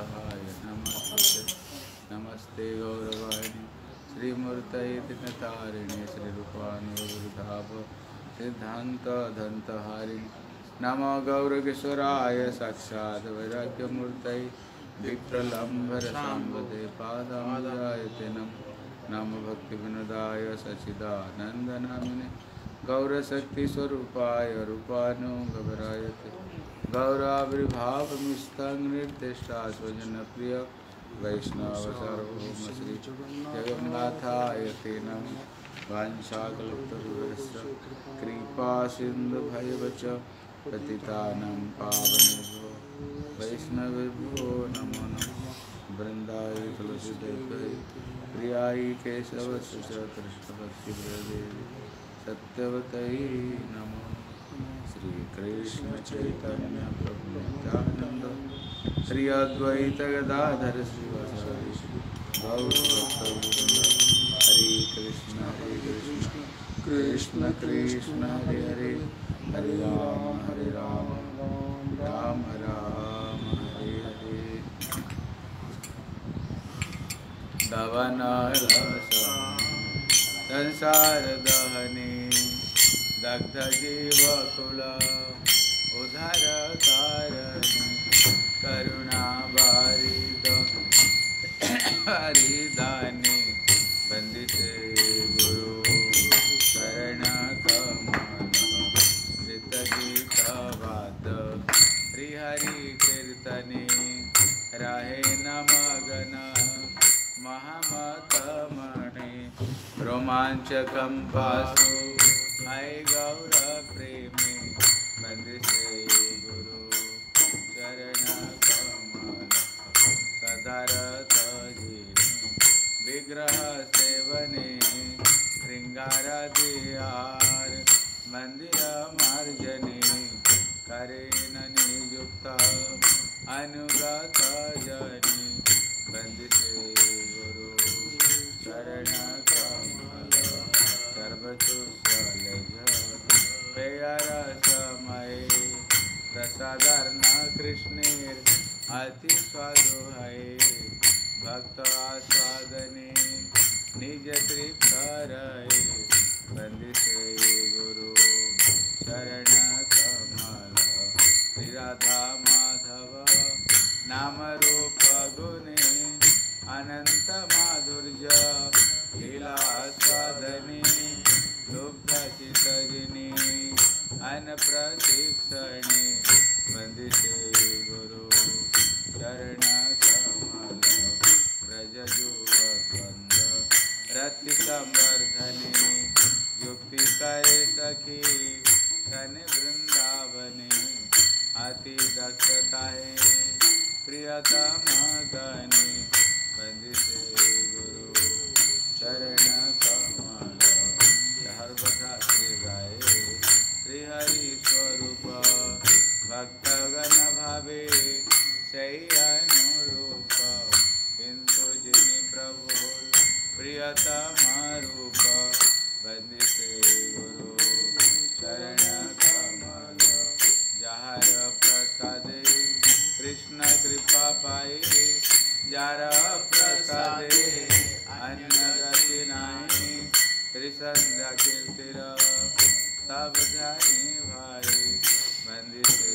वरदहाय नमस्ते। नमस्ते गौरवाणी श्रीमूर्तयतिनतारिणे श्रीरूपानुवृधाभ सिद्धान्तधन्तहारिणि। नमो गौरकिशोराय साक्षात् वैराग्यमूर्तये विप्रलम्भरसाम्बदे पादाय नम। नम भक्तिविनोदाय सचिदानन्दनामिने गौरशक्तिस्वरूपाय रूपानुगवरायते गौराविर्भावमिस्तं निर्दिष्टा स्वजनप्रिय वैष्णव सार्वभौम श्री जगन्नाथाय ते नमः वाञ्छाकल्पतरुश्च कृपा सिन्धुभैव च पतितानां पावनेभ्यो। वैष्णवेभ्यो नमो नमः। वृन्दाय तुलसीदेव्यै प्रियाय केशवस्य च कृष्णभक्तिप्रदेवी सत्यवतै नमो। श्रीकृष्णचैतन्य प्रभु नित्यानन्द श्री अद्वैत गदाधर श्रीवासादि हरे कृष्ण हरे कृष्ण कृष्ण कृष्ण हरे। हरे हरे राम हरे राम राम राम हरे हरे संसार दहने। दग्ध जीवकुल उधर कारणी करुणा बारिद हरिदाने बंदित गुरु शरण कमल। धृत गीत वाद हरिहरि कीर्तने राहे नमगन। महामतमणे रोमाञ्चकं पासु अय गौरप्रेमे वन्दसे गुरु चरणकमल सदरतजिनि विग्रहसेवने शृङ्गारदियार मन्दिरमार्जने करेण नियुक्त अनुगत जनि वन्दसे गुरु शरण कमल। सर्वचुसलज पेयर समय प्रसादार्न कृष्णेर अति स्वादो है भक्त आस्वादने निज तृप्त रहे वंदिसे गुरु शरण कमल श्री राधा माधव नाम रूप गुणे अन प्रतीक्षणे तब भाई भाई वंदिते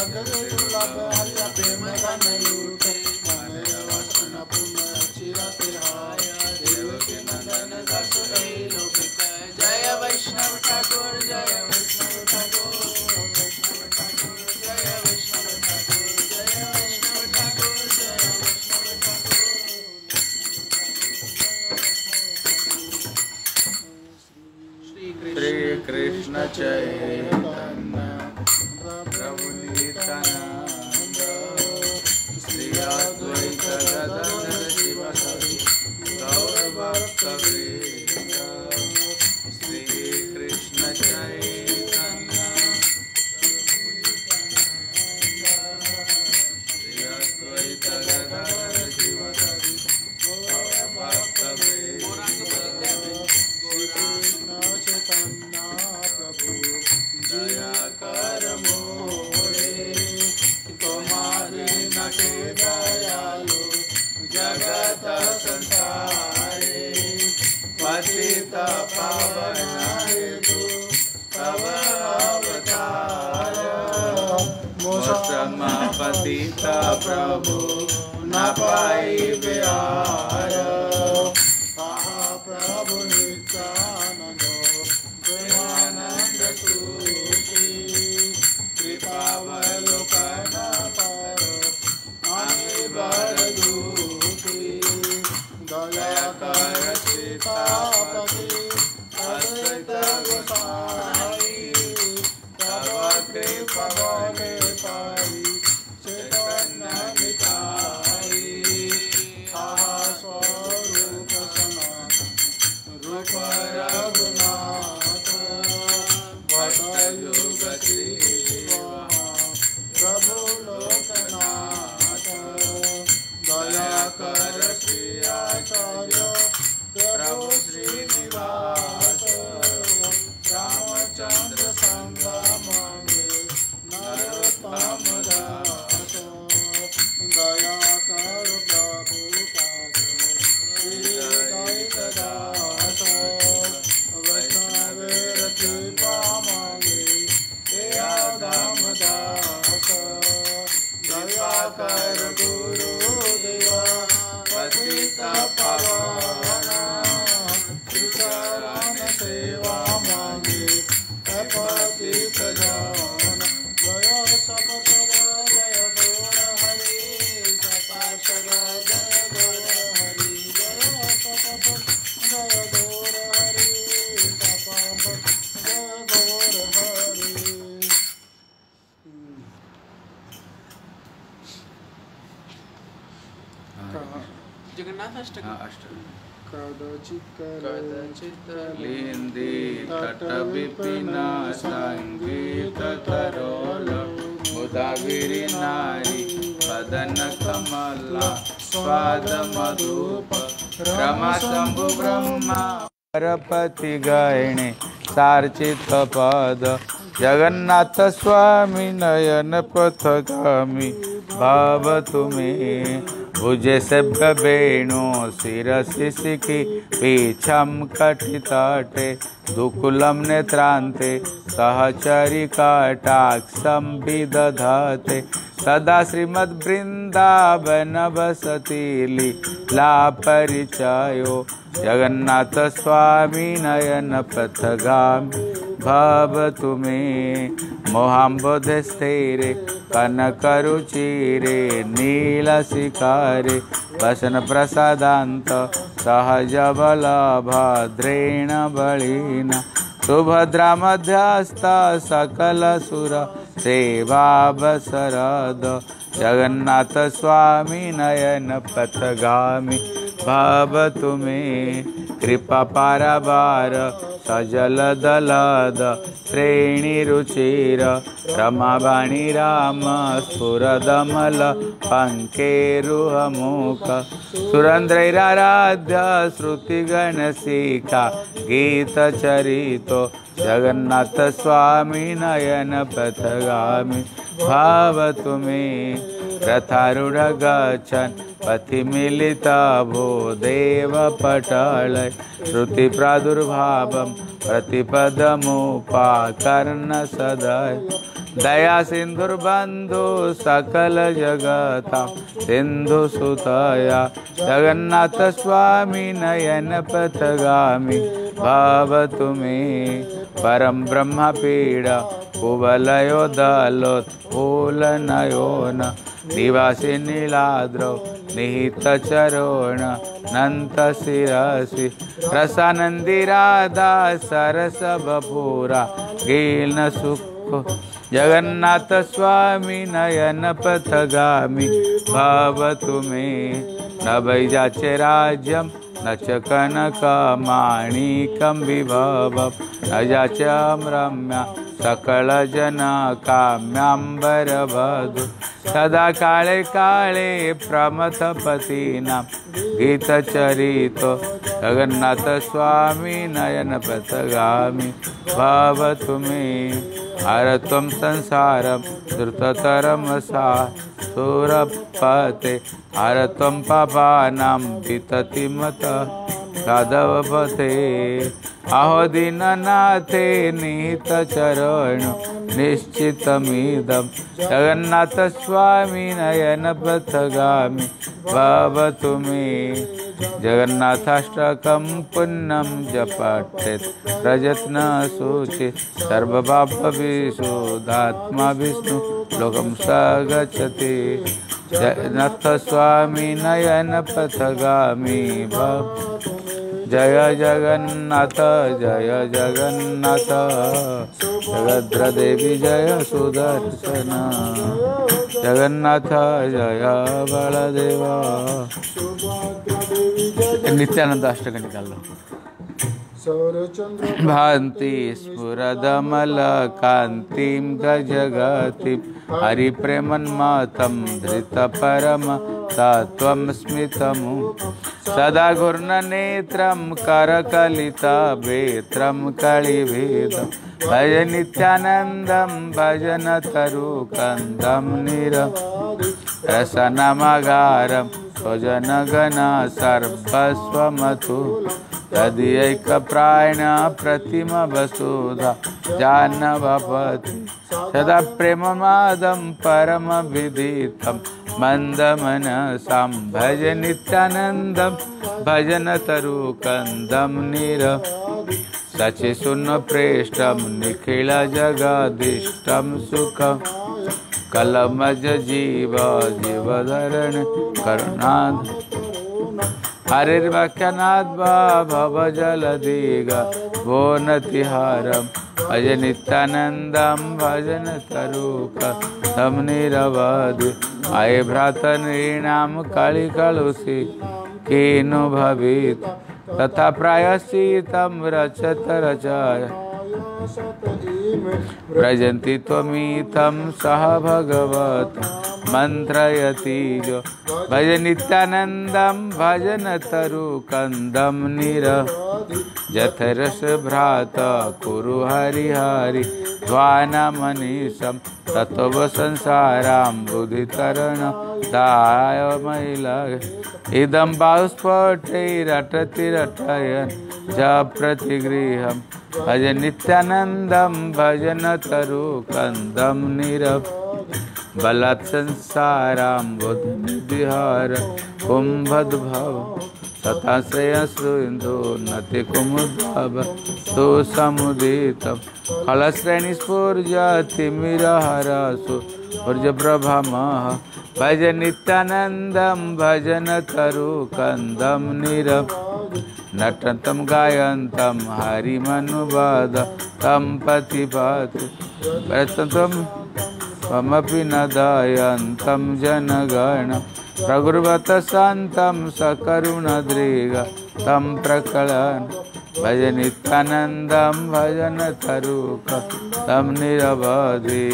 Thank you. Bye. दया कर गुरु देवा पतित पवन विपिना सङ्गीतकरोल मुदा गिरिनारी कमला स्वादमधूप शंभु ब्रह्मा गणपति गयणे सार्चित पद जगन्नाथ स्वामी, नयन पथगामी, भाव तुम्हें। भुजसभ्यवेणो पीछम पीछं कटितटे दुकुलं नेत्रान्ते सहचरिकाटाक्षं विदधते सदा श्रीमद्वृन्दावनवसतिलि लापरिचयो जगन्नाथस्वामी नयनपथगामि भवतु मे मोहाम्बुधस्थिरे कनकरुचिरे नीलशिखरे वसनप्रसादान्त सहजबलभद्रेण बलिन सुभद्रा मध्यास्ता सकलसुर सेवावसरद शरद जगन्नाथ स्वामी नयन पथगामि भावतु मे कृपा पारबार सजलदलद श्रेणीरुचिर रमाबाणि राम स्फुरदमल पङ्केरुहमुख अमुक सुरेन्द्रैराराध्यश्रुतिगणशिखा गीतचरितो जगन्नाथस्वामि नयन प्रथगामि भावतु मे रथारुढगच्छन् पथि मिलिता भो देव पटळय रुतिप्रादुर्भावं प्रतिपदमुपाकर्ण सदय दया सिन्धुर्बन्धु सकल जगता सिन्धुसुतया जगन्नाथस्वामी नयन प्रथगामि भावतु मे परं ब्रह्मपीडा कुवलयो दलोत्फूलनयो न। निवासि नीलाद्रौ निहितचरोण नन्तशिरसि रसानन्दिराधा सरसबपुरा गीर्णसुख जगन्नाथस्वामी नयनपथगामि भवतु मे न वैजाचे राज्यं न च कनकमाणिकं विभवं न जाचं रम्या सकलजनकाम्याम्बरवधु सदा काले काले प्रमथपतीनां गीतचरितो जगन्नाथस्वामी नयनपथगामि भवतु मे हर त्वं संसारं द्रुततरमसा सुरपते। हर त्वं पापानां विततिमत साधवपते। अहो दीननाथे निहितचरण निश्चितमिदं जगन्नाथस्वामी नयनपथगामि भवतु मे। जगन्नाथाष्टकं पुण्यं जपठेत् प्रयत्नसूचि सर्वपापविशुद्धात्मा विष्णु, लोकं स गच्छति जगन्नाथस्वामी नयनपथगामि भव जय जगन्नाथ जय जगन्नाथ। जगद्रदेवी जय सुदर्शन। जगन्नाथ जय बलदेव। नित्यानंद अष्टक निकाल लो भान्ति स्फुरदमलकान्तिं गजगतिं हरिप्रेमन्मातं धृतपरम तत्त्वं स्मितमु। सदा घूर्णनेत्रं करकलितभेत्रं कलिभेदं भज नित्यानन्दं भजन तरुकन्दं निर। रसनमगारं, स्वजनगण सर्वस्वमतु। तदीयैकप्रायण प्रतिमवसुधा, जाह्नवपति। सदा प्रेममादं परमविदितं मन्दमनसां भज नित्यानन्दं भजनतरुकन्दं निर। सचिशून्यप्रेष्ठं निखिलजगदिष्टं सुखं। कलमज जीव, जीवधरण करुणाद। हरिर्वाख्यानाद्वा भवजलदिग भो नतिहारं भज नित्यानंदम भजन तरूकम आए भ्रत अय भ्रातनॄणां कलिकलुषि, केनु भवित। तथा प्रायश्चितम रचत रचाय। व्रजन्ति त्वमितं सह भगवत् मन्त्रयति जो भज नित्यानन्दं भजन तरुकन्दं निर। जठरस भ्रात कुरु हरिहरि ध्वानमनीषं तत्त्व संसारां दाय महिला। इदं बाहुस्फोटैरटति रटयन् च प्रतिगृहं भज नित्यानन्दं, भजन तरुकन्दं निरप बलात् संसारां बुद्धिविहार कुम्भद्भव। तथाश्रयश्रुन्दो नति कुमुद्भव। सुसमुदितं फलश्रेणिस्फुर्जतिमिरहरसु ऊर्जप्रभमः भज नित्यानन्दं, भजन तरुकन्दं निरप नटन्तं गायन्तं हरिमनुवाद तं पतिपति प्रततं त्वमपि न दयन्तं जनगण प्रकुर्वत शान्तं सकरुणदृग तं प्रकलन भज नित्यानन्दं भजन तरुक तं निरवधि।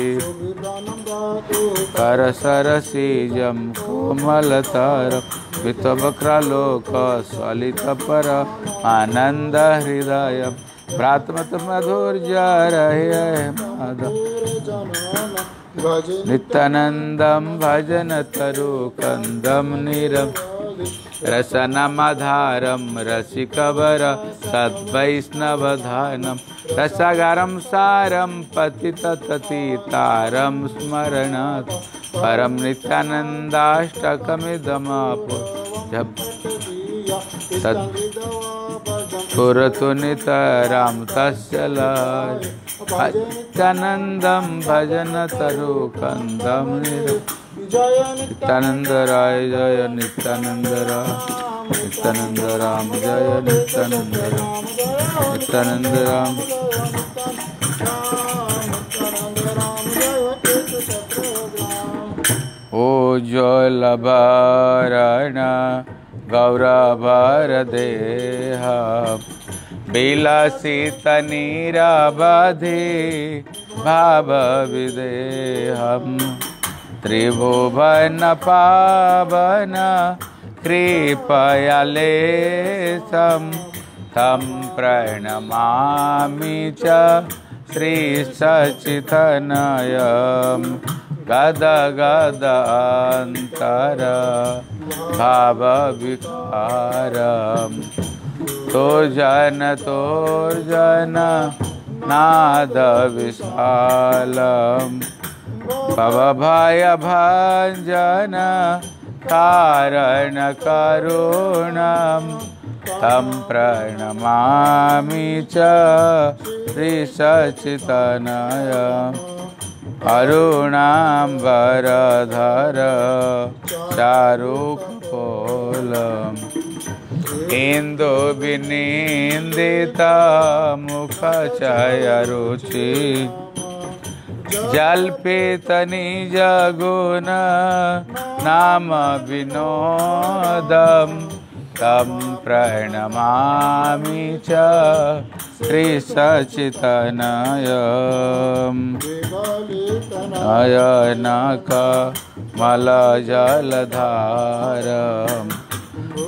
करसरसीजं कोमलतर वित्वक्रालोक स्वलितपर आनन्दहृदयं। प्रातमत मधुर्य रहे माधव भज नित्यानन्दं भजन तरु कन्दं निरं रसनमधारं रसिकवर सद्वैष्णवधानं रसगरं सारं पतिततीतारं स्मरणात् परं नित्यानन्दाष्टकमिदमापु तत् नितरां तस्य लाय नित्यानन्दं भजन तरु कन्दं निरं राय जय नित्यानंद राय नित्यानंद राम जय नित्यानंद राम नित्यानंद राम ओ ज्वलभरण गौरभरदेह। विलसित नीरवधि भावविदेहम् त्रिभुवन पावन कृपयलेशं तं प्रणमामि च श्रीसचितनयं गदगदान्तर भावविकारं तोर्जन तोर्जन नादविशालम् भवभय भञ्जन कारण करुणं तं प्रणमामि च श्रीसचितनय अरुणाम्बरधर चारुकपोलम्। इन्दुविनिन्दितमुखचयरुचि जल्पित निज गुण नाम विनोदं। तं प्रणमामि च श्रीसचितनयम् नयनक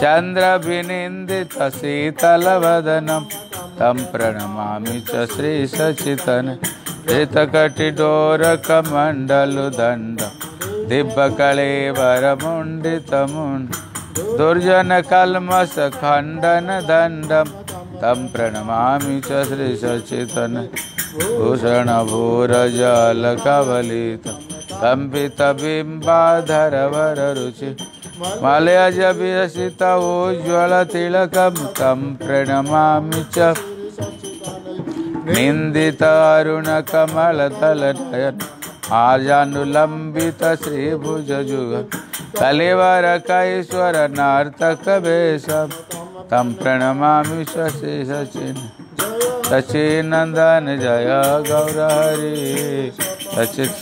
चन्द्रविनिन्दितशीतलवदनं तं प्रणमामि च श्रीसचितन धृतकटिडोरकमण्डलुदण्ड दिव्यकळेवरमुण्डितमुण्ड दुर्जनकल्मषखण्डनदण्डं तं प्रणमामि च श्रीसचितन भूषणभूरजलकवलित कम्पितबिम्बाधरवररुचि मलयजविरसित उज्ज्वलतिलकं तं प्रणमामि च। निन्दितारुणकमलतलनयन आजानुलम्बित श्रीभुजजुग कलिवरकैश्वरनार्तकवेशं तं प्रणमामि शशि सचिन् सचिनन्दन जय गौरहरि सचित्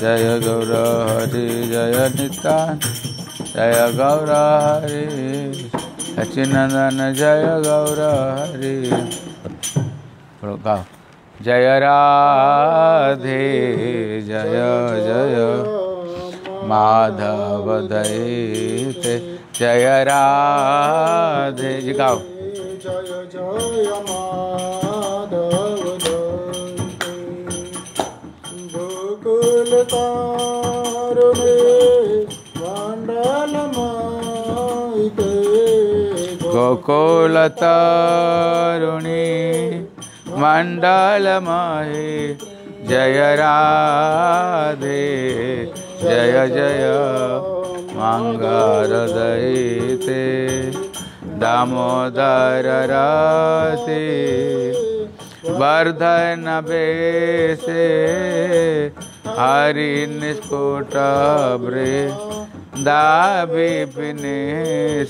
जय गौरहरि, जय नितान्। जय गौरहरि सचिनन्दन जय गौरहरि गाओ। जय राधे, जय जय। माधव दैते जय राधे। जी गाओ। जय जय माधव गोकुलतरुणी मण्डलमहे जय राधे जय जय मङ्गलदयिते दामोदर राते वर्धन दाविपिने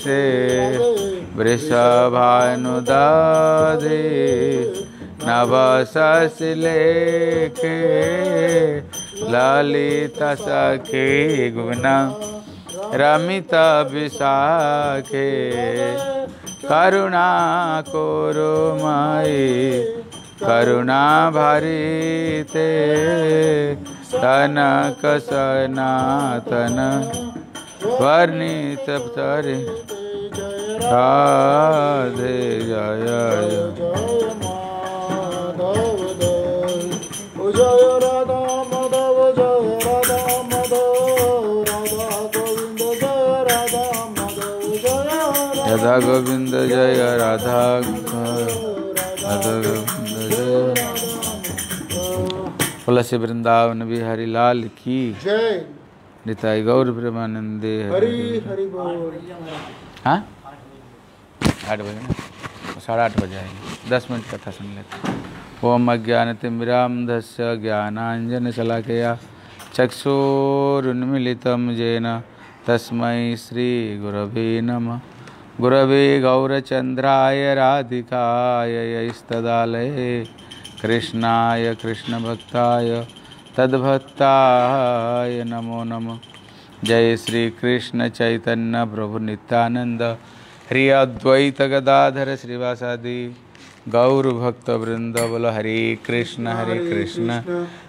से वृषभानुदादे नव लेखे ललित सखी गुण रमित विशाखे करुणा कोरो माई करुणा भरिते तनक सनातन वर्णित तरे। राधे जय राधा माधव जय। राधा माधव राधा गोविंद जय राधा माधव जय राधा गोविंद। जय। राधा राधा गोविंद जय तुलसी वृंदावन बिहारी लाल की। जय। निताई गौर प्रेमानंदे हरि हरि बोल। हाँ? आठ बजे ना? साढ़े आठ बजे आएँगे। दस मिनट कथा सुन लेते। ओम अज्ञानतिमिरान्धस्य ज्ञानाञ्जनशलाकया चक्षुरुन्मिलितं येन। तस्मै श्रीगुरवे नमः। गुरवे गौरचन्द्राय राधिकाय यैस्तदालये। कृष्णाय कृष्णभक्ताय तद्भक्ताय नमो नमः। जय श्री कृष्ण चैतन्य प्रभु नित्यानंद हरि अद्वैत गदाधर श्रीवासादि। गौर भक्त वृंद बोल हरे कृष्ण हरे कृष्ण।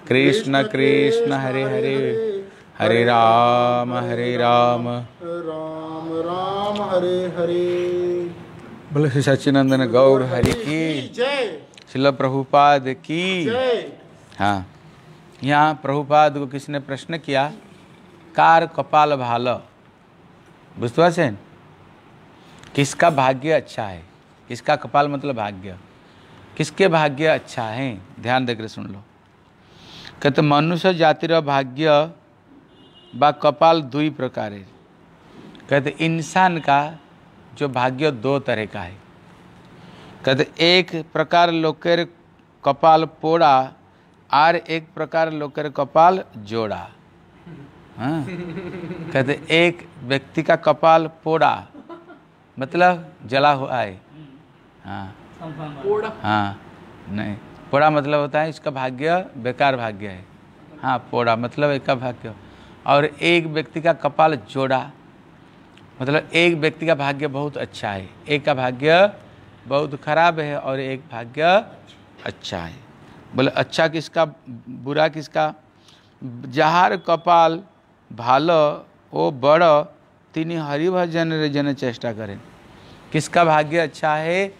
कृष्ण कृष्ण हरे हरे। हरे राम हरे राम। राम राम हरे हरे। बोले श्री सच्चिनंदन गौर हरि की। जय। शिल प्रभुपाद की। हाँ। यहाँ प्रभुपाद को किसने प्रश्न किया? कार कपाल भाल। बुझते पारছেন किसका भाग्य अच्छा है? किसका कपाल मतलब भाग्य? किसके भाग्य अच्छा है? ध्यान देकर सुन लो। कहते, मनुष्य जातिर भाग्य बा कपाल दुई प्रकार है। कहते, इंसान का जो भाग्य दो तरह का है। कहते, एक प्रकार लोकेर कपाल पोड़ा और एक प्रकार लोकेर कपाल जोड़ा। हाँ? कहते एक व्यक्ति का कपाल पोड़ा। मतलब जला हुआ है। हाँ। पोड़ा। हाँ। नहीं पोड़ा मतलब होता है इसका भाग्य बेकार भाग्य है। हाँ पोड़ा मतलब एक का भाग्य। और एक व्यक्ति का कपाल जोड़ा। मतलब एक व्यक्ति का भाग्य बहुत अच्छा है। एक का भाग्य बहुत खराब है और एक भाग्य अच्छा है। बोले अच्छा किसका, बुरा किसका? जहार, कपाल, भालो, ओ बड़, तिनी हरिभजन जन चेष्टा करें। किसका भाग्य अच्छा है?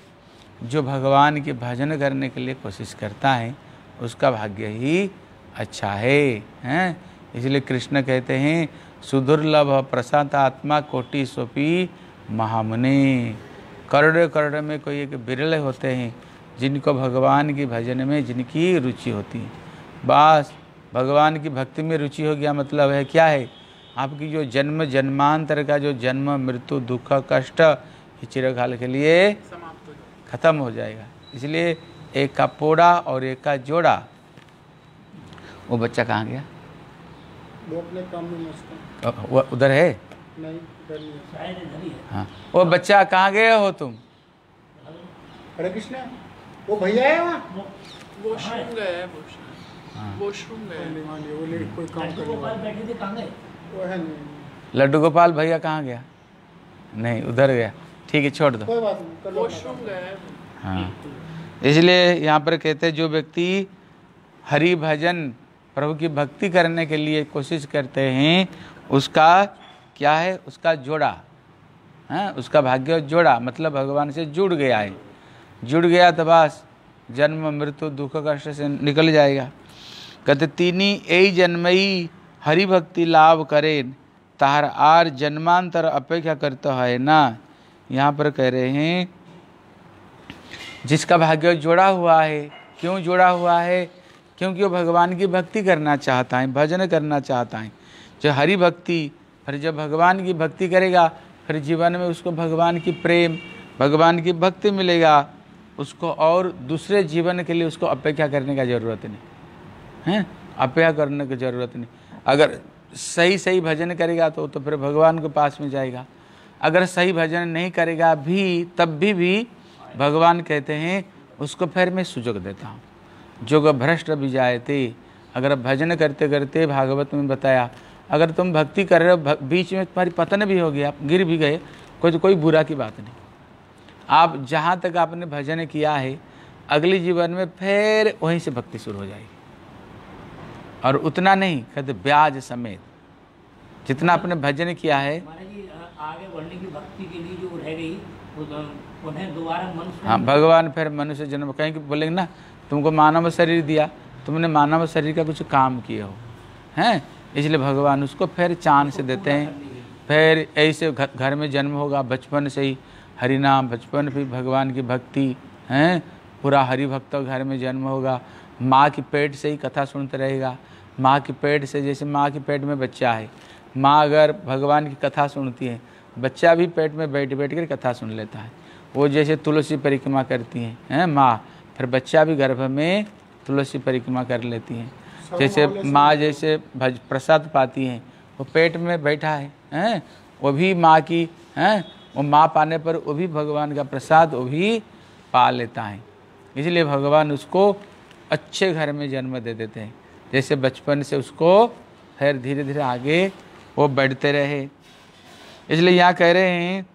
जो भगवान के भजन करने के लिए कोशिश करता है, उसका भाग्य ही अच्छा है, हैं? इसलिए कृष्ण कहते हैं, सुदुर्लभ प्रसाद आत्मा कोटि सोपी महामुनि। करोड़ करोड़ में कोई एक बिरले होते हैं जिनको भगवान की भजन में जिनकी रुचि होती है। बस भगवान की भक्ति में रुचि हो गया मतलब है क्या है? आपकी जो जन्म जन्मांतर का जो जन्म मृत्यु दुख कष्ट ये चिरकाल के लिए खत्म हो जाएगा। इसलिए एक का पोड़ा और एक का जोड़ा। वो बच्चा कहाँ गया? वो अपने काम में मस्त वो उधर है? नहीं नहीं है। हाँ। वो बच्चा कहाँ गए हो तुम? हरे कृष्ण। वो भैया है वहाँ? वॉशरूम गए हैं वॉशरूम गए हैं। कोई काम करने वाला वो है नहीं। लड्डू गोपाल भैया कहाँ गया? नहीं उधर गया। ठीक है छोड़ दो। कोई बात नहीं वॉशरूम गए हाँ। इसलिए यहाँ पर कहते हैं जो व्यक्ति हरि भजन प्रभु की भक्ति करने के लिए कोशिश करते हैं उसका क्या है? उसका जोड़ा। हाँ उसका भाग्य जोड़ा मतलब भगवान से जुड़ गया है। जुड़ गया तो बस। जन्म, मृत्यु, दुख, कष्ट से निकल जाएगा। कहते, तीनी यही जन्मई हरि भक्ति लाभ करें तार आर जन्मांतर अपेक्षा करता है ना? यहाँ पर कह रहे हैं, जिसका भाग्य जोड़ा हुआ है। क्यों जोड़ा हुआ है? क्योंकि वो भगवान की भक्ति करना चाहता है, भजन करना चाहता है। जो हरि भक्ति फिर जब भगवान की भक्ति करेगा, फिर जीवन में उसको भगवान की प्रेम, भगवान की भक्ति मिलेगा। उसको और दूसरे जीवन के लिए उसको अपेक्षा करने का ज़रूरत नहीं। है? अपेक्षा करने की ज़रूरत नहीं। अगर सही सही भजन करेगा तो तो फिर भगवान के पास में जाएगा। अगर सही भजन नहीं करेगा भी, तब भी भी भगवान कहते हैं, उसको फिर मैं सुजोग देता हूँ। जो भ्रष्ट भी जाए थे अगर भजन करते करते भागवत में बताया, अगर तुम भक्ति कर रहे हो बीच में तुम्हारी पतन भी हो गया गिर भी गए तो कोई बुरा की बात नहीं। आप जहाँ तक आपने भजन किया है अगले जीवन में फिर वहीं से भक्ति शुरू हो जाएगी। और उतना नहीं कहते ब्याज समेत। जितना आपने भजन किया है। आगे बढ़ने की भक्ति के लिए जो रह गई उन्हें दोबारा मनुष्य हाँ भगवान फिर मनुष्य जन्म कहीं बोलेंगे ना तुमको मानव शरीर दिया तुमने मानव शरीर का कुछ काम किया हो हैं? इसलिए भगवान उसको फिर चाँद से देते हैं। फिर ऐसे घर में जन्म होगा बचपन से ही हरि नाम बचपन भी भगवान की भक्ति हैं? पूरा हरि भक्त घर में जन्म होगा। माँ की पेट से ही कथा सुनते रहेगा। माँ के पेट से जैसे माँ के पेट में बच्चा है। माँ अगर भगवान की कथा सुनती है बच्चा भी पेट में बैठ बैठ कर कथा सुन लेता है। वो जैसे तुलसी परिक्रमा करती हैं हैं माँ? फिर बच्चा भी गर्भ में तुलसी परिक्रमा कर लेती हैं। जैसे माँ जैसे भज प्रसाद पाती हैं वो पेट में बैठा है हैं? वो भी माँ की हैं? वो माँ पाने पर वो भी भगवान का प्रसाद वो भी पा लेता है। इसलिए भगवान उसको अच्छे घर में जन्म दे देते हैं। जैसे बचपन से उसको फिर धीरे धीरे आगे वो बढ़ते रहे। इसलिए यहाँ कह रहे हैं,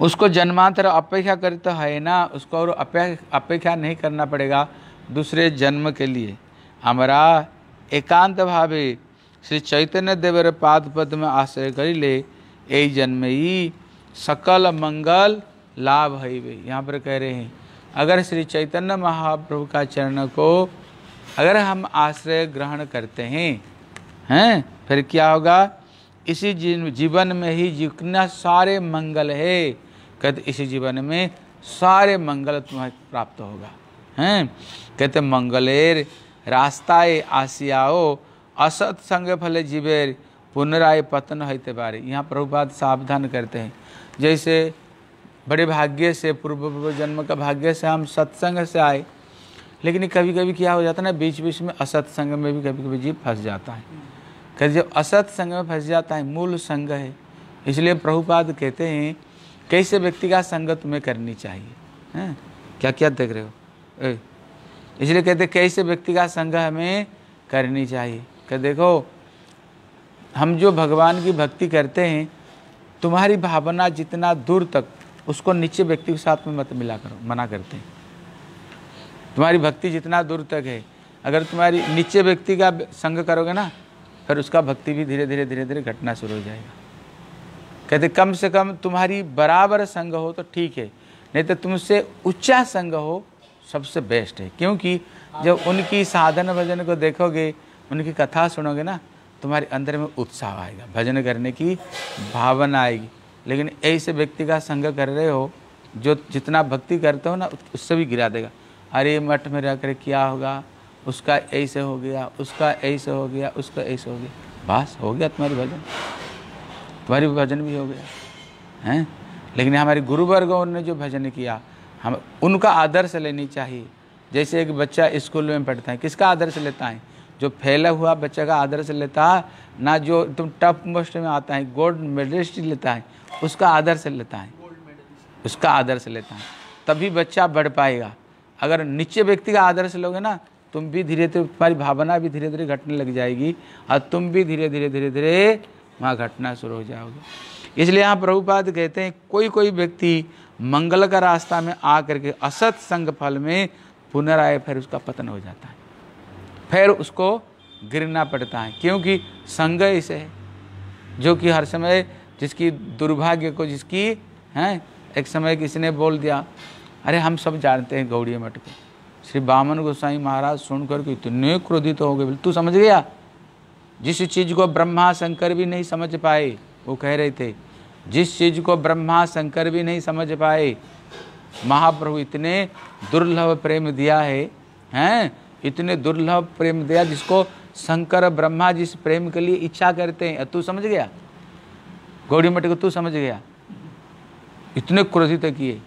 उसको जन्मांतर अपेक्षा करते तो है ना, उसको और अपेक्षा नहीं करना पड़ेगा दूसरे जन्म के लिए। हमारा एकांत भावे श्री चैतन्य देवर पाद पद में आश्रय कर ले। यही जन्म ही सकल मंगल लाभ है यहाँ पर कह रहे हैं, अगर श्री चैतन्य महाप्रभु का चरण को, अगर हम आश्रय ग्रहण करते हैं हैं, फिर क्या होगा? इसी जीवन में ही जितना सारे मंगल है, कहते इसी जीवन में सारे मंगल तुम्हें प्राप्त होगा। हैं? कहते मंगलेर रास्ताए आसियाओ, असत संग फले जीवेर पुनराय पतन होते बारे। यहाँ प्रभुपाद सावधान करते हैं। जैसे बड़े भाग्य से, पूर्व जन्म का भाग्य से हम सत्संग से आए, लेकिन कभी कभी क्या हो जाता है ना बीच बीच में असत्संग में भी कभी कभी जीव फंस जाता है। कभी जब असत्संग में फंस जाता है, मूल संग है। इसलिए प्रभुपाद कहते हैं, कैसे व्यक्ति का संग तुम्हें करनी चाहिए? हैं? क्या क्या देख रहे हो? इसलिए कहते कैसे व्यक्ति का संग हमें करनी चाहिए? कि देखो हम जो भगवान की भक्ति करते हैं, तुम्हारी भावना जितना दूर तक, उसको नीचे व्यक्ति के साथ में मत मिला करो, मना करते हैं। तुम्हारी भक्ति जितना दूर तक है, अगर तुम्हारी नीचे व्यक्ति का संग करोगे ना, फिर उसका भक्ति भी धीरे धीरे धीरे धीरे घटना शुरू हो जाएगा। कहते, कम से कम तुम्हारी बराबर संग हो तो ठीक है, नहीं तो तुमसे ऊँचा संग हो सबसे बेस्ट है। क्योंकि जब उनकी साधन भजन को देखोगे, उनकी कथा सुनोगे ना तुम्हारे अंदर में उत्साह आएगा, भजन करने की भावना आएगी। लेकिन ऐसे व्यक्ति का संग कर रहे हो, जो जितना भक्ति करते हो ना उससे भी गिरा देगा। अरे, मठ में रह कर क्या होगा? उसका ऐसे हो गया, उसका ऐसे हो गया, उसका ऐसे हो गया। बस, हो गया तुम्हारी भजन। तुम्हारी भजन भी हो गया। हैं? लेकिन हमारे गुरु वर्गों ने जो भजन किया, हम, उनका आदर्श लेनी चाहिए। जैसे एक बच्चा स्कूल में पढ़ता है, किसका आदर्श लेता है? जो फैला हुआ बच्चा का आदर्श लेता है, ना जो तुम टफ मोस्ट में आता है गोल्ड मेडलिस्ट लेता है, उसका आदर्श लेता है। उसका आदर्श लेता है। तभी बच्चा बढ़ पाएगा। अगर नीचे व्यक्ति का आदर्श लोगे ना, तुम भी धीरे धीरे, तुम्हारी भावना भी धीरे धीरे घटने लग जाएगी और तुम भी धीरे धीरे धीरे धीरे वहाँ घटना शुरू हो जाओगे। इसलिए यहाँ प्रभुपाद कहते हैं कोई कोई व्यक्ति मंगल का रास्ता में आ करके असत संग फल में पुनराय फिर उसका पतन हो जाता है। फिर उसको गिरना पड़ता है, क्योंकि संग इसे है, जो कि हर समय जिसकी दुर्भाग्य को जिसकी, हैं, एक समय किसी ने बोल दिया, अरे हम सब जानते हैं गौड़ी मठ को। श्री बामन गोसाई महाराज सुनकर के इतने क्रोधित हो गए तू समझ गया? जिस चीज़ को ब्रह्मा शंकर भी नहीं समझ पाए, वो कह रहे थे, जिस चीज़ को ब्रह्मा शंकर भी नहीं समझ पाए, महाप्रभु इतने दुर्लभ प्रेम दिया है, हैं इतने दुर्लभ प्रेम दिया जिसको शंकर ब्रह्मा जिस प्रेम के लिए इच्छा करते हैं। तू समझ गया? गौड़ी मठ को तू समझ गया? इतने क्रोधित किए।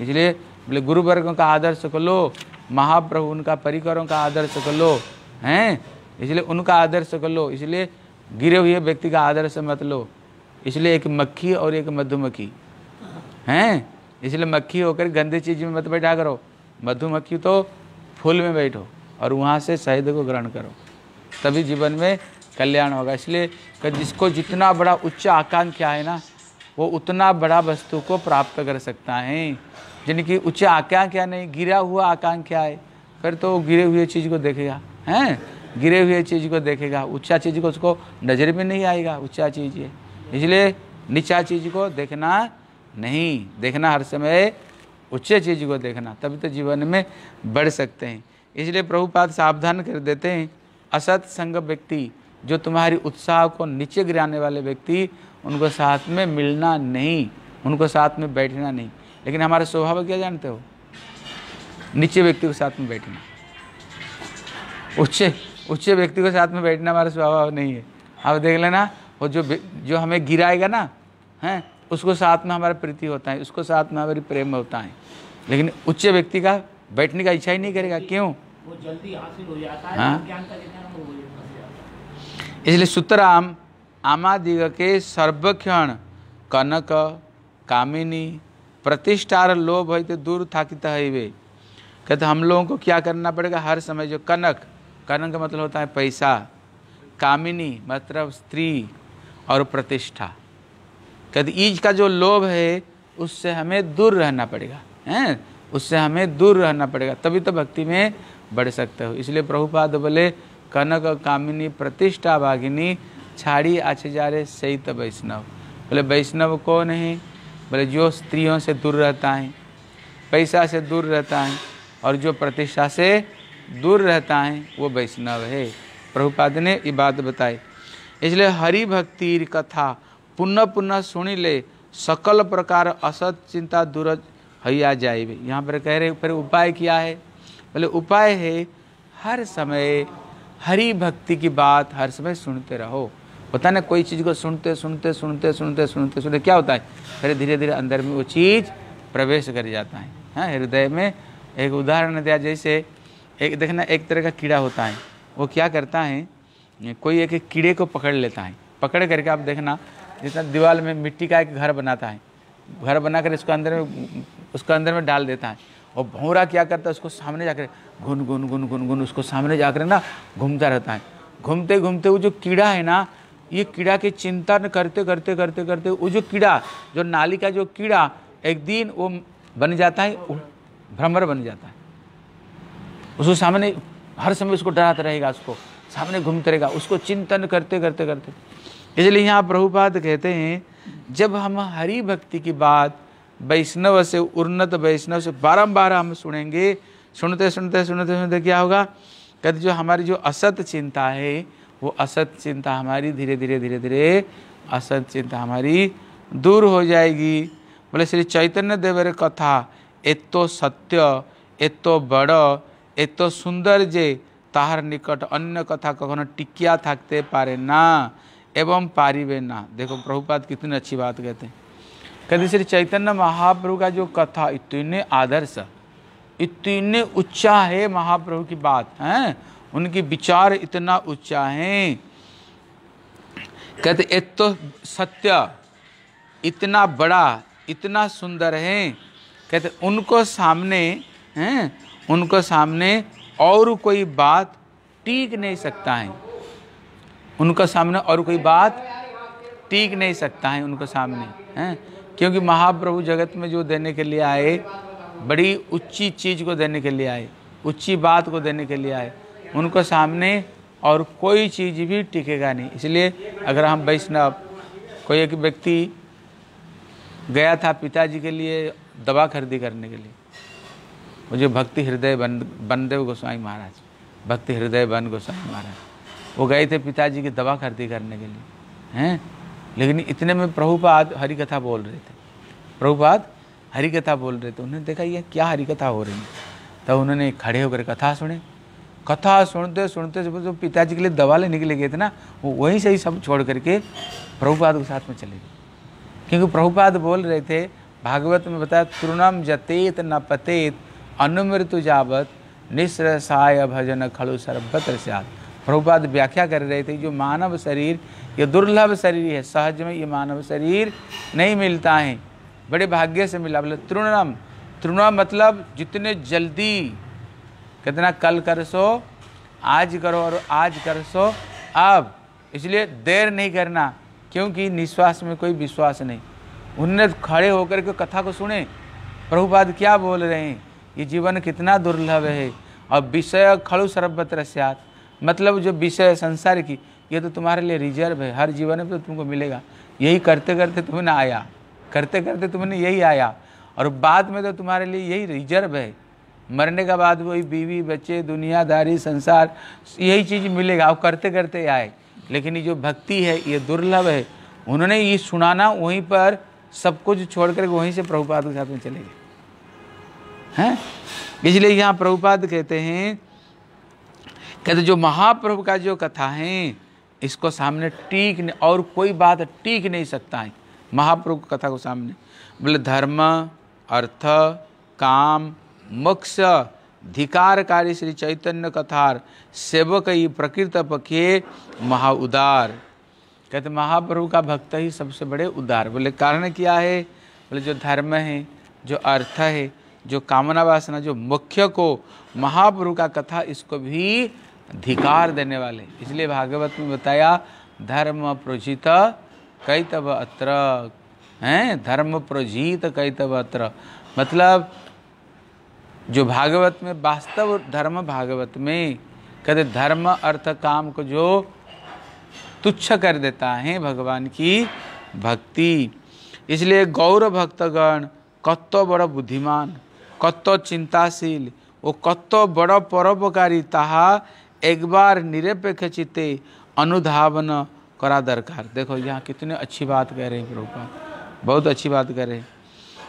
इसलिए बोले गुरु वर्गों का आदर्श कर लो, महाप्रभु उनका परिकरों का आदर्श कर लो, हैं? इसलिए उनका आदर्श कर लो। इसलिए गिरे हुए व्यक्ति का आदर्श मत लो। इसलिए एक मक्खी और एक मधुमक्खी, हैं? इसलिए मक्खी होकर गंदी चीज़ में मत बैठा करो। मधुमक्खी तो फूल में बैठो। और वहाँ से शहीद को ग्रहण करो। तभी जीवन में कल्याण होगा। इसलिए कि जिसको जितना बड़ा उच्च आकांक्षा है ना, वो उतना बड़ा वस्तु को प्राप्त कर सकता है। जिनकी उच्च आकांक्षा नहीं, गिरा हुआ आकांक्षा है। फिर तो वो गिरे हुए चीज़ को देखेगा, हैं? गिरे हुए चीज़ को देखेगा। ऊँचा चीज़ को, उसको नज़र में नहीं आएगा, ऊँचा चीज़ ये इसलिए नीचा चीज़ को देखना नहीं, देखना हर समय उच्च चीज़ को देखना, तभी तो जीवन में बढ़ सकते हैं। इसलिए प्रभुपाद सावधान कर देते हैं। असत संग व्यक्ति, जो तुम्हारी उत्साह को नीचे गिराने वाले व्यक्ति, उनको साथ में मिलना नहीं, उनको साथ में बैठना नहीं। लेकिन हमारा स्वभाव क्या जानते हो? नीचे व्यक्ति के साथ में बैठना। उच्च उच्च व्यक्ति के साथ में बैठना हमारा स्वभाव नहीं है। आप देख लेना, वो जो जो हमें गिराएगा ना, हैं, उसको साथ में हमारा प्रीति होता है, उसको साथ में हमारी प्रेम होता है। लेकिन उच्च व्यक्ति का बैठने का इच्छा ही नहीं करेगा क्यों? वो जल्दी हासिल हो जाता है हाँ। ज्ञान का जितना वो हो जाता है। इसलिए सुतराम आमादिग के सर्वक्षण कनक कामिनी प्रतिष्ठार लोभ है तो दूर थाकित है वे। कहते हम लोगों को क्या करना पड़ेगा हर समय? जो कनक कनक का मतलब होता है पैसा कामिनी मतलब स्त्री और प्रतिष्ठा। कहते ईज का जो लोभ है उससे हमें दूर रहना पड़ेगा हैं? उससे हमें दूर रहना पड़ेगा, तभी तो भक्ति में बढ़ सकते हो। इसलिए प्रभुपाद बोले, कनक कामिनी प्रतिष्ठा भागिनी, छाड़ी आचार्य तो वैष्णव। बोले, वैष्णव कौन है? बोले, जो स्त्रियों से दूर रहता है, पैसा से दूर रहता है, और जो प्रतिष्ठा से दूर रहता है, वो वैष्णव है। प्रभुपाद ने ये बात बताई। इसलिए हरि भक्ति कथा पुनः पुनः सुनी ले, सकल प्रकार असत चिंता दूर हैया जाए यहाँ पर कह रहे फिर उपाय क्या है? बोले, उपाय है, हर समय हरी भक्ति की बात हर समय सुनते रहो। होता है ना कोई चीज़ को सुनते सुनते सुनते सुनते सुनते सुनते क्या होता है? फिर धीरे धीरे अंदर में वो चीज़ प्रवेश कर जाता है। हाँ हृदय में एक उदाहरण दिया, जैसे एक, देखना एक तरह का कीड़ा होता है, वो क्या करता है, कोई एक कीड़े को पकड़ लेता है। पकड़ करके आप देखना, जितना दीवार में मिट्टी का एक घर बनाता है घर बनाकर इसको अंदर में, उसको अंदर में डाल देता है। और भौरा क्या करता है, उसको सामने जाकर घुन घुन घुन घुन घुन, उसको सामने जाकर ना घूमता रहता है। घूमते घूमते वो जो कीड़ा है ना, ये कीड़ा की चिंता करते करते करते करते वो जो कीड़ा, जो नाली का जो कीड़ा, एक दिन वो बन जाता है भ्रमर बन जाता है। उसको सामने हर समय उसको डराता रहेगा, उसको सामने घूमते रहेगा, उसको चिंतन करते करते करते। इसलिए यहाँ प्रभुपाद कहते हैं जब हम हरि भक्ति की बात वैष्णव से उन्नत वैष्णव से बारंबार हम सुनेंगे सुनते सुनते सुनते सुनते क्या होगा कहते जो हमारी जो असत चिंता है वो असत चिंता हमारी धीरे धीरे धीरे धीरे असत चिंता हमारी दूर हो जाएगी बोले श्री चैतन्य देवर कथा एतो सत्य एतो बड़ एतो सुंदर जे তাহার নিকট অন্য কথা কখনো টিকিয়া থাকতে পারে না एवं पारिवे ना। देखो, प्रभुपाद कितनी अच्छी बात कहते हैं। कहते श्री चैतन्य महाप्रभु का जो कथा, इतने आदर्श, इतने ऊँचा है महाप्रभु की बात, है? उनकी विचार इतना ऊँचा है। कहते, एक तो सत्य इतना बड़ा, इतना सुंदर है। कहते, उनको सामने, हैं? उनको सामने और कोई बात टीक नहीं सकता है। उनका सामने और कोई बात टीक नहीं सकता है उनके सामने, हैं? क्योंकि महाप्रभु जगत में जो देने के लिए आए, बड़ी ऊँची चीज़ को देने के लिए आए ऊँची बात को देने के लिए आए, उनको सामने और कोई चीज़ भी टिकेगा नहीं। इसलिए अगर हम वैष्णव, कोई एक व्यक्ति गया था पिताजी के लिए दवा खरीदी करने के लिए वो जो भक्ति हृदय बन बनदेव गोस्वामी महाराज, भक्ति हृदय बन गोस्वामी महाराज। वो गए थे पिताजी की दवा खरीदी करने के लिए, हैं? लेकिन इतने में प्रभुपाद हरि कथा बोल रहे थे। प्रभुपाद हरि कथा बोल रहे थे। उन्होंने देखा ये क्या हरि कथा हो रही है? तब उन्होंने खड़े होकर कथा सुने। कथा सुनते सुनते जब जो पिताजी के लिए दवा लेने के लिए गए थे ना, वो वहीं से ही सब छोड़ करके प्रभुपाद के साथ में चले गए। क्योंकि प्रभुपाद बोल रहे थे, भागवत में बताया तृणम जतेत न पतेत अनुमृत्यु जावत निश्रसाय भजन खड़ु सर्वत्र सात प्रभुपाद व्याख्या कर रहे थे, जो मानव शरीर, ये दुर्लभ शरीर है, सहज में ये मानव शरीर नहीं मिलता है। बड़े भाग्य से मिला, बोले, तृणम तृण मतलब जितने जल्दी, कितना कल कर सो आज करो और आज कर सो अब। इसलिए देर नहीं करना, क्योंकि निश्वास में कोई विश्वास नहीं। उनने खड़े होकर के कथा को सुने। प्रभुपाद क्या बोल रहे हैं? ये जीवन कितना दुर्लभ है। और विषय खड़ु सर्वत्र स्यात मतलब जो विषय है संसार की, ये तो तुम्हारे लिए रिज़र्व है। हर जीवन में तो तुमको मिलेगा। यही करते करते तुमने आया। करते करते तुमने यही आया। और बाद में तो तुम्हारे लिए यही रिज़र्व है। मरने के बाद वही बीवी, बच्चे, दुनियादारी, संसार, यही चीज़ मिलेगा। और करते करते आए। लेकिन ये जो भक्ति है, ये दुर्लभ है। उन्होंने ये सुनाना, वहीं पर सब कुछ छोड़ कर वहीं से प्रभुपाद के साथ में चले गए। हैं? इसलिए यहाँ प्रभुपाद कहते हैं कहते जो महाप्रभु का जो कथा है, इसको सामने टीक नहीं और कोई बात टीक नहीं सकता है। महाप्रभु की कथा को सामने। बोले, धर्म, अर्थ, काम, मोक्ष, धिकारकारी श्री चैतन्य कथार, सेवक ही प्रकृत पक्षे महाउदार। कहते, महाप्रभु का भक्त ही सबसे बड़े उदार। बोले, कारण क्या है? बोले, जो धर्म है, जो अर्थ है, जो कामना वासना, जो मुख्य को महाप्रभु का कथा, इसको भी धिकार देने वाले। इसलिए भागवत में बताया, धर्म प्रोजित कैतव अत्र। हैं? धर्म प्रोजित कैतव अत्र। मतलब जो भागवत में, वास्तव धर्म भागवत में, कहते धर्म अर्थ काम को जो तुच्छ कर देता है भगवान की भक्ति। इसलिए गौर भक्तगण, कत्तो बड़ा बुद्धिमान, कत्तो चिंताशील वो कत्तो बड़ा परोपकारी, ताहा एक बार निरपेक्ष चित्ते अनुधावन करा दरकार। देखो, यहाँ कितने अच्छी बात कह रहे हैं प्रभुपाद बहुत अच्छी बात कह रहे हैं।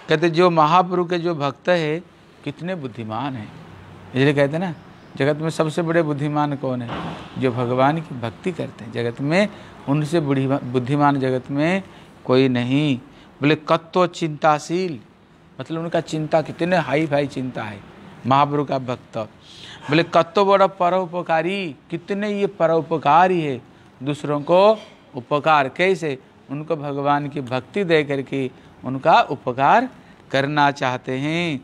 कहते, जो महाप्रभु के जो भक्त है, कितने बुद्धिमान हैं। इसलिए कहते ना, जगत में सबसे बड़े बुद्धिमान कौन है? जो भगवान की भक्ति करते हैं। जगत में उनसे बुद्धिमान जगत में कोई नहीं। बोले कत्व चिंताशील। मतलब उनका चिंता कितने हाई फाई चिंता है। महाप्रभु का भक्त। बोले कत्व बड़ा परोपकारी, कितने ये परोपकारी है? दूसरों को उपकार कैसे? उनको भगवान की भक्ति दे करके उनका उपकार करना चाहते हैं।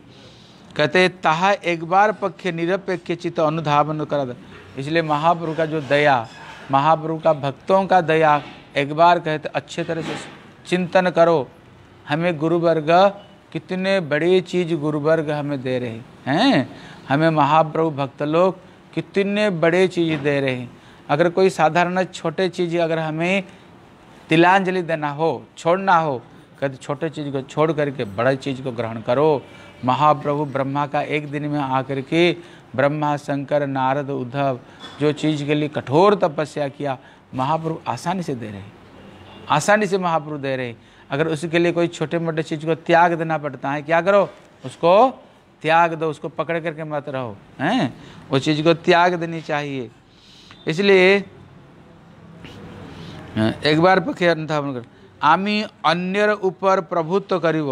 कहते, ताहा एक बार पक्ष निरपेक्ष चित्त अनुधावन कर इसलिए महाप्रभु का जो दया, महाप्रभु का भक्तों का दया, एक बार कहते, अच्छे तरह से चिंतन करो। हमें गुरुवर्ग, कितने बड़े चीज़ गुरुवर्ग हमें दे रहे हैं? हमें महाप्रभु भक्त लोग कितने बड़े चीज़ दे रहे हैं। अगर कोई साधारण छोटे चीज़ अगर हमें तिलांजलि देना हो, छोड़ना हो कहते छोटे चीज़ को छोड़ करके बड़े चीज़ को ग्रहण करो। महाप्रभु ब्रह्मा का एक दिन में आकर के ब्रह्मा, शंकर, नारद, उद्धव जो चीज़ के लिए कठोर तपस्या किया, महाप्रभु आसानी से दे रहे आसानी से महाप्रभु दे रहे अगर उसके लिए कोई छोटे मोटे चीज़ को त्याग देना पड़ता है, क्या करो? उसको त्याग दो उसको पकड़ करके मत रहो हैं वो चीज़ को त्याग देनी चाहिए इसलिए एक बार पक्षे अनुधावन कर আমি অন্যের উপর প্রভুত্ব করিব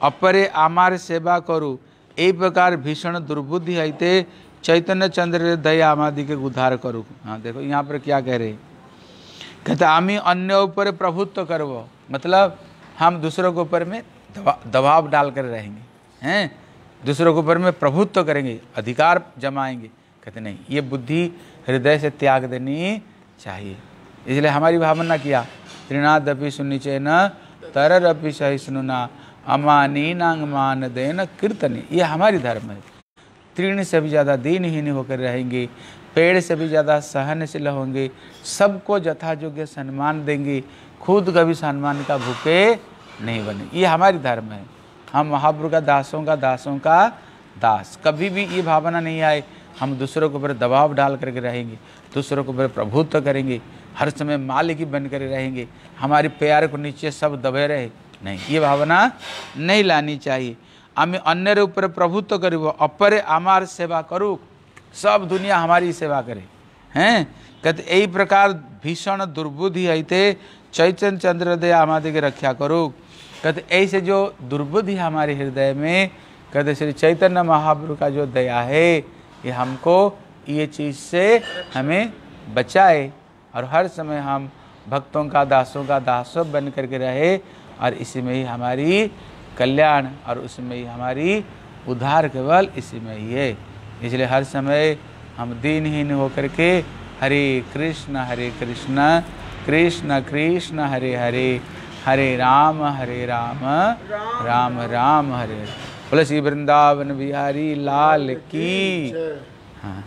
অপরে আমার সেবা করু এই প্রকার भीषण दुर्बुद्धि हईते चैतन्य चंद्र दया आमादि के उद्धार करू हाँ देखो यहाँ पर क्या कह रहे कहते आमी अन्य ऊपर प्रभुत्व करव मतलब हम दूसरों के ऊपर में दबाव डाल कर रहेंगे हैं दूसरों के ऊपर में प्रभुत्व तो करेंगे, अधिकार जमाएँगे। कहते, नहीं, ये बुद्धि हृदय से त्याग देनी चाहिए। इसलिए हमारी भावना किया, त्रिनादपि सुनिचेन तररपि सहिष्णुना अमानी नांग मान देन कीर्तनी। ये हमारी धर्म है। तीर्ण से भी ज़्यादा दीनहीन होकर रहेंगे, पेड़ से भी ज़्यादा सहनशील होंगे, सबको यथा योग्य सम्मान देंगे, खुद कभी सम्मान का भूखे नहीं बने। ये हमारी धर्म है। हम महाप्रभु का दासों का दासों का दास। कभी भी ये भावना नहीं आए, हम दूसरों के ऊपर दबाव डाल करके रहेंगे, दूसरों के ऊपर प्रभुत्व करेंगे, हर समय मालिक ही बन कर रहेंगे। हमारे प्यार को नीचे सब दबे रहे। नहीं, ये भावना नहीं लानी चाहिए। हमें अन्य ऊपर प्रभुत्व करू अपरे आमार सेवा करू। सब दुनिया हमारी सेवा करे। हैं? कहते, यही प्रकार भीषण दुर्बुद्धि हईते चैतन्य चंद्र दया हमारे के रक्षा करो। कहते, ऐसे जो दुर्बुद्धि हमारे हृदय में, कहते, श्री चैतन्य महाप्रभु का जो दया है, ये हमको ये चीज़ से हमें बचाए और हर समय हम भक्तों का, दासों का दासव बन करके रहे और इसी में ही हमारी कल्याण और उसमें ही हमारी उद्धार केवल इसी में ही है। इसलिए हर समय हम दीनहीन होकर के हरे कृष्ण हरे कृष्ण कृष्ण कृष्ण, हरे हरे। ஹரே ராம ஹரே ராம ராம ராம ஹரே துளசி பிருந்தாவன் பிஹாரி லால் கி. हाँ